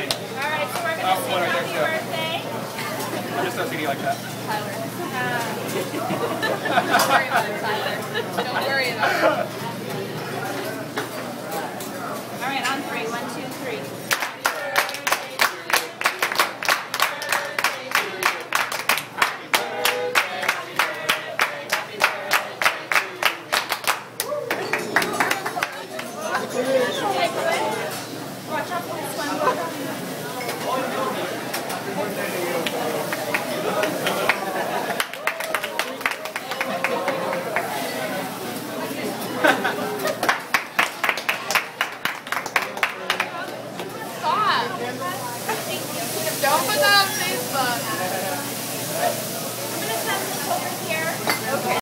All right, happy birthday. We're just not singing like that. Tyler. Don't worry about it, Tyler. Don't worry about it. All right, on three. One, two, Don't put that on Facebook.